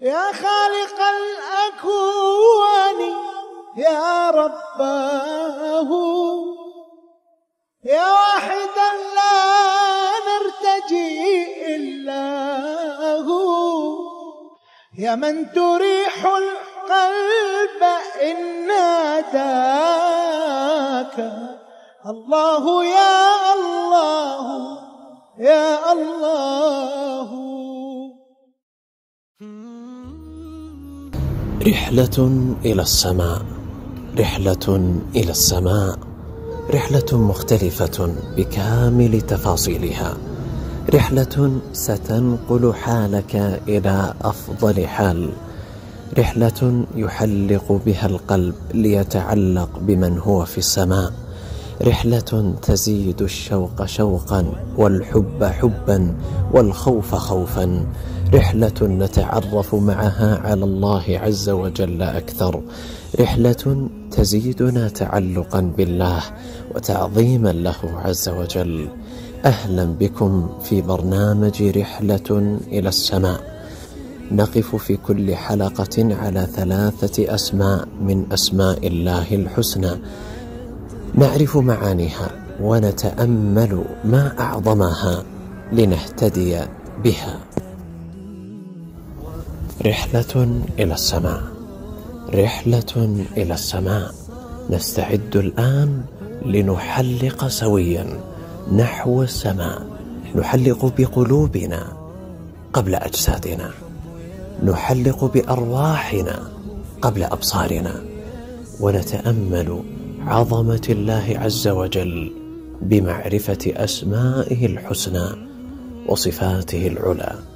يا خالق الأكوان يا رباه. يا واحدا لا نرتجي إلا هو. يا من تريح القلب إن ناداك. الله يا الله يا رحلة إلى السماء. رحلة إلى السماء. رحلة مختلفة بكامل تفاصيلها. رحلة ستنقل حالك إلى أفضل حال. رحلة يحلق بها القلب ليتعلق بمن هو في السماء. رحلة تزيد الشوق شوقا والحب حبا والخوف خوفا. رحلة نتعرف معها على الله عز وجل أكثر. رحلة تزيدنا تعلقا بالله وتعظيما له عز وجل. أهلا بكم في برنامج رحلة إلى السماء. نقف في كل حلقة على ثلاثة أسماء من أسماء الله الحسنى. نعرف معانيها ونتأمل ما أعظمها لنهتدي بها. رحلة إلى السماء. رحلة إلى السماء. نستعد الآن لنحلق سويا نحو السماء. نحلق بقلوبنا قبل أجسادنا. نحلق بأرواحنا قبل أبصارنا. ونتأمل عظمة الله عز وجل بمعرفة أسمائه الحسنى وصفاته العلى.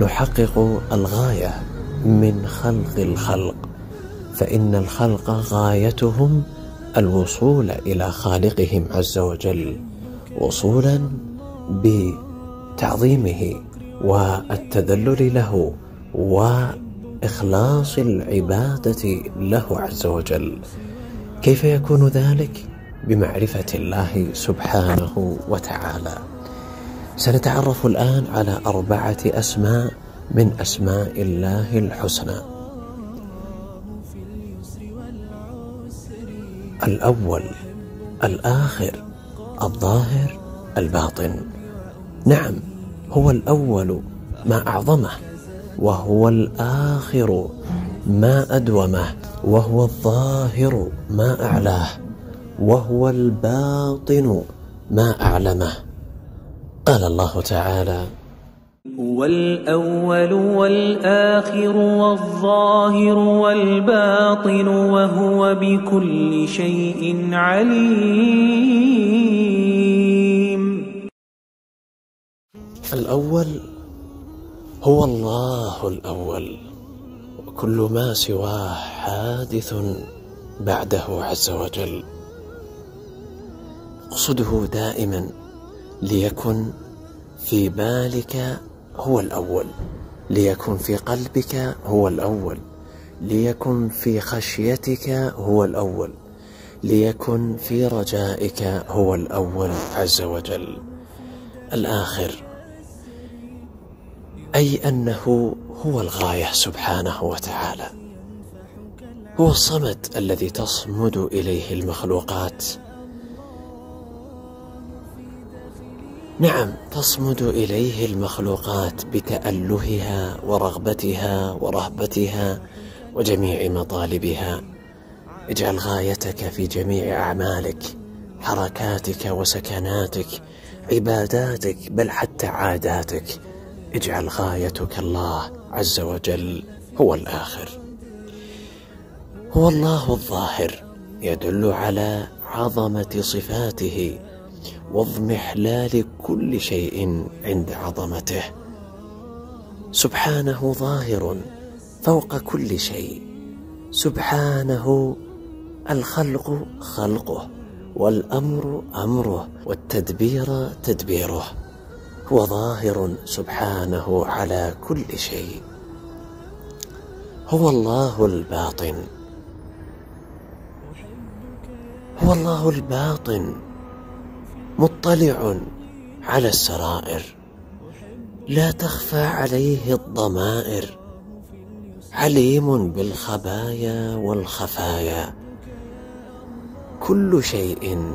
نحقق الغاية من خلق الخلق فإن الخلق غايتهم الوصول إلى خالقهم عز وجل وصولا بتعظيمه والتذلل له وإخلاص العبادة له عز وجل كيف يكون ذلك؟ بمعرفة الله سبحانه وتعالى سنتعرف الآن على أربعة أسماء من أسماء الله الحسنى. الأول الآخر الظاهر الباطن. نعم هو الأول ما أعظمه وهو الآخر ما أدومه وهو الظاهر ما أعلاه وهو الباطن ما أعلمه. قال الله تعالى هو الأول والآخر والظاهر والباطن وهو بكل شيء عليم. الأول هو الله الأول وكل ما سواه حادث بعده عز وجل. أقصده دائما ليكن في بالك هو الأول. ليكن في قلبك هو الأول. ليكن في خشيتك هو الأول. ليكن في رجائك هو الأول عز وجل. الآخر أي أنه هو الغاية سبحانه وتعالى. هو الصمد الذي تصمد إليه المخلوقات. نعم. تصمد إليه المخلوقات بتألهها ورغبتها ورهبتها وجميع مطالبها. اجعل غايتك في جميع أعمالك حركاتك وسكناتك عباداتك بل حتى عاداتك. اجعل غايتك الله عز وجل هو الآخر. هو الله الظاهر يدل على عظمة صفاته واضمحلال كل شيء عند عظمته. سبحانه ظاهر فوق كل شيء. سبحانه الخلق خلقه والأمر أمره والتدبير تدبيره. هو ظاهر سبحانه على كل شيء. هو الله الباطن. هو الله الباطن. مطلع على السرائر. لا تخفى عليه الضمائر. عليم بالخبايا والخفايا. كل شيء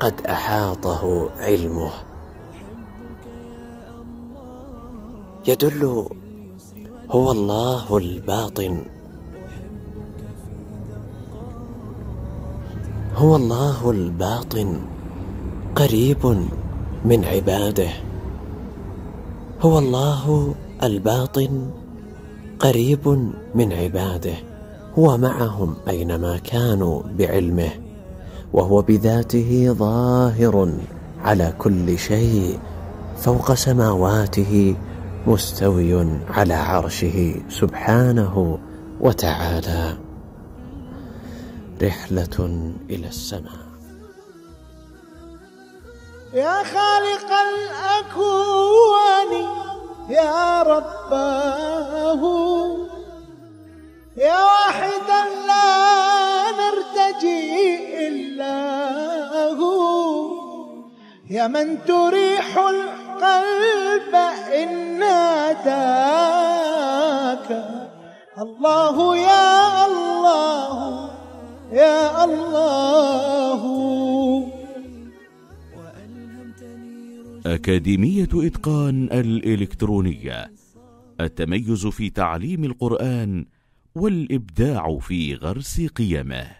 قد أحاطه علمه. يدل هو الله الباطن. هو الله الباطن. قريب من عباده. هو الله الباطن قريب من عباده. هو معهم أينما كانوا بعلمه وهو بذاته ظاهر على كل شيء فوق سماواته مستوي على عرشه سبحانه وتعالى. رحلة إلى السماء. يا خالق الأكوان يا رباه. يا واحدا لا نرتجي إلا هو. يا من تريح القلب إن ناداك. الله يا أكاديمية إتقان الإلكترونية. التميز في تعليم القرآن والإبداع في غرس قيمه.